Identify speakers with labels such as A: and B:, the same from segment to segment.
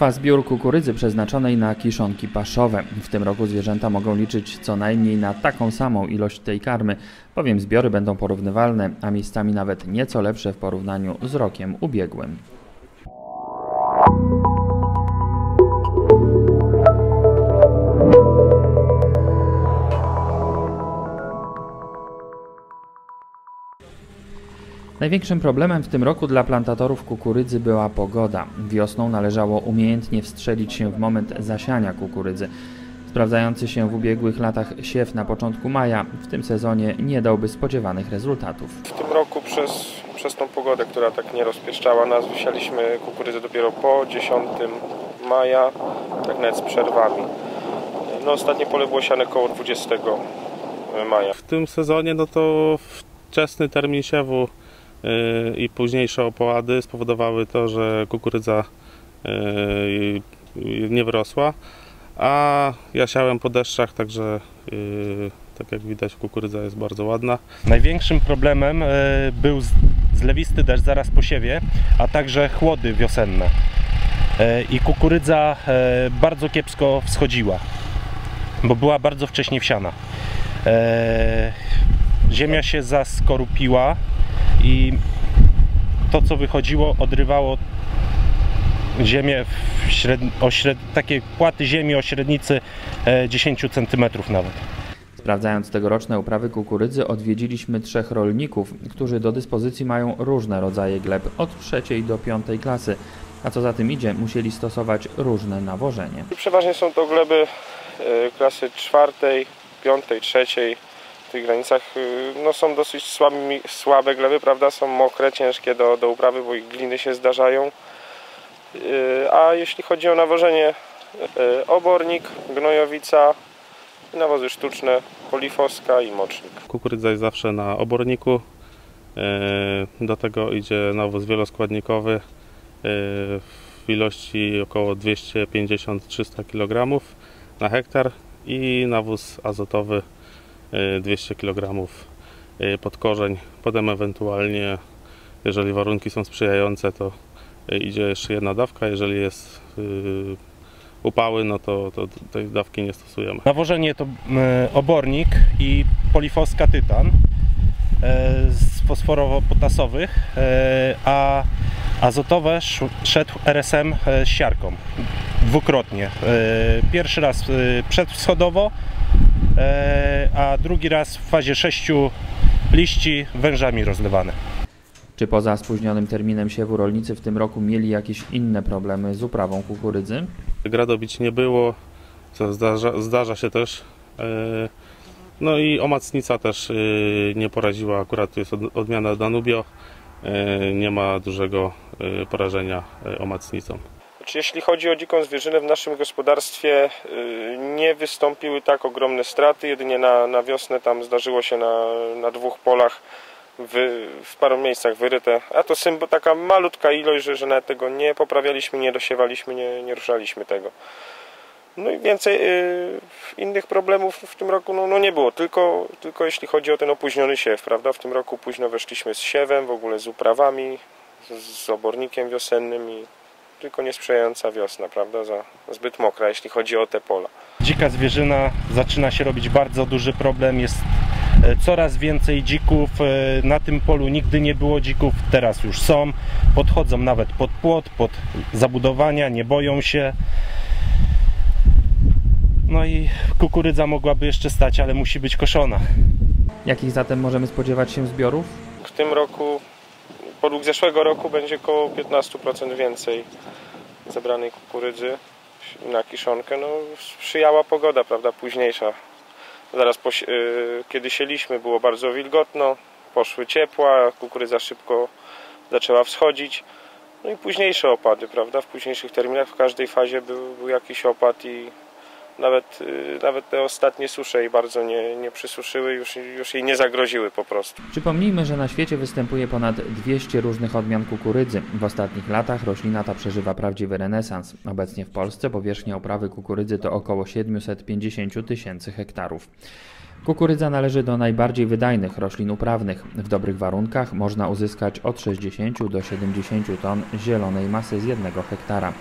A: Trwa zbiór kukurydzy przeznaczonej na kiszonki paszowe. W tym roku zwierzęta mogą liczyć co najmniej na taką samą ilość tej karmy, bowiem zbiory będą porównywalne, a miejscami nawet nieco lepsze w porównaniu z rokiem ubiegłym. Największym problemem w tym roku dla plantatorów kukurydzy była pogoda. Wiosną należało umiejętnie wstrzelić się w moment zasiania kukurydzy. Sprawdzający się w ubiegłych latach siew na początku maja w tym sezonie nie dałby spodziewanych rezultatów.
B: W tym roku przez, przez tą pogodę, która tak nie rozpieszczała nas, wysialiśmy kukurydzę dopiero po 10 maja, tak nawet z przerwami. No ostatnie pole było siane koło 20 maja.
C: W tym sezonie no to wczesny termin siewu i późniejsze opłady spowodowały to, że kukurydza yy, nie wyrosła, a ja siałem po deszczach, także yy, tak jak widać kukurydza jest bardzo ładna.
D: Największym problemem e, był zlewisty deszcz zaraz po siewie, a także chłody wiosenne. E, I kukurydza e, bardzo kiepsko wschodziła, bo była bardzo wcześnie wsiana. E, Ziemia się zaskorupiła i to co wychodziło odrywało ziemię w śred... o śred... takie płaty ziemi o średnicy e, 10 cm nawet.
A: Sprawdzając tegoroczne uprawy kukurydzy odwiedziliśmy trzech rolników, którzy do dyspozycji mają różne rodzaje gleb od trzeciej do piątej klasy, a co za tym idzie musieli stosować różne nawożenie.
B: Przeważnie są to gleby e, klasy czwartej, piątej, trzeciej. Tych granicach e, no, są dosyć słabi, słabe gleby, prawda? Są mokre, ciężkie do, do uprawy, bo ich gliny się zdarzają. E, A jeśli chodzi o nawożenie, e, obornik, gnojowica, nawozy sztuczne, polifoska i mocznik.
C: Kukurydza jest zawsze na oborniku. Do tego idzie nawóz wieloskładnikowy w ilości około 250-300 kg na hektar i nawóz azotowy 200 kg yy, pod korzeń. Potem ewentualnie, jeżeli warunki są sprzyjające, to yy, idzie jeszcze jedna dawka. Jeżeli jest upały, no to, to tej dawki nie stosujemy.
D: Nawożenie to e, obornik i polifoska tytan e, z fosforowo-potasowych, e, a azotowe sz- szedł RSM e, z siarką dwukrotnie. E, Pierwszy raz e, przedwschodowo, e, a drugi raz w fazie sześciu liści wężami rozlewane.
A: Czy poza spóźnionym terminem siewu rolnicy w tym roku mieli jakieś inne problemy z uprawą kukurydzy?
C: gradobić nie było, co zdarza, zdarza się też. E, No i omacnica też e, nie poraziła, akurat tu jest od- odmiana Danubio, e, nie ma dużego e, porażenia e, omacnicą.
B: Jeśli chodzi o dziką zwierzynę w naszym gospodarstwie y, nie wystąpiły tak ogromne straty, jedynie na, na wiosnę tam zdarzyło się na, na dwóch polach wy, w paru miejscach wyryte, a to taka malutka ilość, że, że nawet tego nie poprawialiśmy, nie dosiewaliśmy, nie, nie ruszaliśmy tego. No i więcej y, innych problemów w tym roku no, no nie było, tylko, tylko jeśli chodzi o ten opóźniony siew, prawda? W tym roku późno weszliśmy z siewem, w ogóle z uprawami, z, z obornikiem wiosennym i tylko niesprzyjająca wiosna, prawda? Za, zbyt mokra, jeśli chodzi o te pola.
D: Dzika zwierzyna zaczyna się robić bardzo duży problem. Jest e, coraz więcej dzików. e, Na tym polu nigdy nie było dzików, teraz już są. Podchodzą nawet pod płot, pod zabudowania, nie boją się. No i kukurydza mogłaby jeszcze stać, ale musi być koszona.
A: Jakich zatem możemy spodziewać się zbiorów?
B: W tym roku, podług zeszłego roku, będzie około 15% więcej zebranej kukurydzy na kiszonkę. No, sprzyjała pogoda, prawda, późniejsza. Zaraz po, si- y, kiedy sieliśmy, było bardzo wilgotno, poszły ciepła, kukurydza szybko zaczęła wschodzić. No i późniejsze opady, prawda, w późniejszych terminach w każdej fazie był, był jakiś opad i nawet, y, nawet te ostatnie susze jej bardzo nie, nie przysuszyły, już, już jej nie zagroziły po prostu.
A: Przypomnijmy, że na świecie występuje ponad 200 różnych odmian kukurydzy. W ostatnich latach roślina ta przeżywa prawdziwy renesans. Obecnie w Polsce powierzchnia uprawy kukurydzy to około 750 tysięcy hektarów. Kukurydza należy do najbardziej wydajnych roślin uprawnych. W dobrych warunkach można uzyskać od 60 do 70 ton zielonej masy z jednego hektara.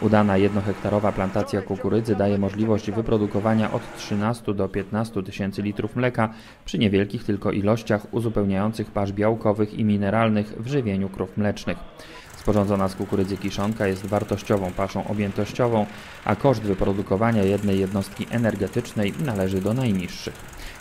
A: Udana jednohektarowa plantacja kukurydzy daje możliwość wyprodukowania od 13 do 15 tysięcy litrów mleka przy niewielkich tylko ilościach uzupełniających pasz białkowych i mineralnych w żywieniu krów mlecznych. Sporządzona z kukurydzy kiszonka jest wartościową paszą objętościową, a koszt wyprodukowania jednej jednostki energetycznej należy do najniższych.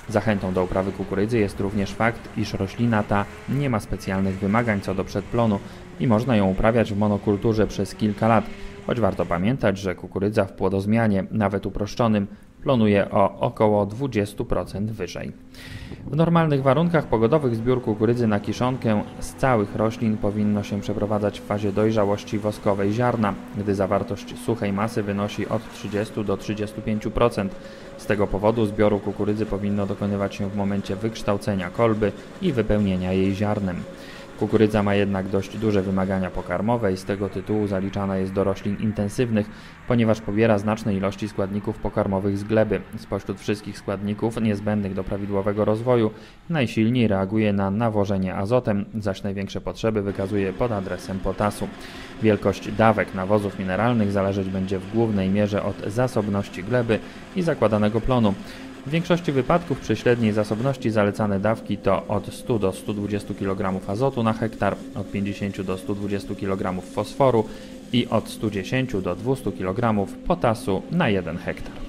A: Zachętą do uprawy kukurydzy jest również fakt, iż roślina ta nie ma specjalnych wymagań co do przedplonu i można ją uprawiać w monokulturze przez kilka lat, choć warto pamiętać, że kukurydza w płodozmianie, nawet uproszczonym, plonuje o około 20% wyżej. W normalnych warunkach pogodowych zbiór kukurydzy na kiszonkę z całych roślin powinno się przeprowadzać w fazie dojrzałości woskowej ziarna, gdy zawartość suchej masy wynosi od 30 do 35%. Z tego powodu zbioru kukurydzy powinno dokonywać się w momencie wykształcenia kolby i wypełnienia jej ziarnem. Kukurydza ma jednak dość duże wymagania pokarmowe i z tego tytułu zaliczana jest do roślin intensywnych, ponieważ pobiera znaczne ilości składników pokarmowych z gleby. Spośród wszystkich składników niezbędnych do prawidłowego rozwoju najsilniej reaguje na nawożenie azotem, zaś największe potrzeby wykazuje pod adresem potasu. Wielkość dawek nawozów mineralnych zależeć będzie w głównej mierze od zasobności gleby i zakładanego plonu. W większości wypadków przy średniej zasobności zalecane dawki to od 100 do 120 kg azotu na hektar, od 50 do 120 kg fosforu i od 110 do 200 kg potasu na 1 hektar.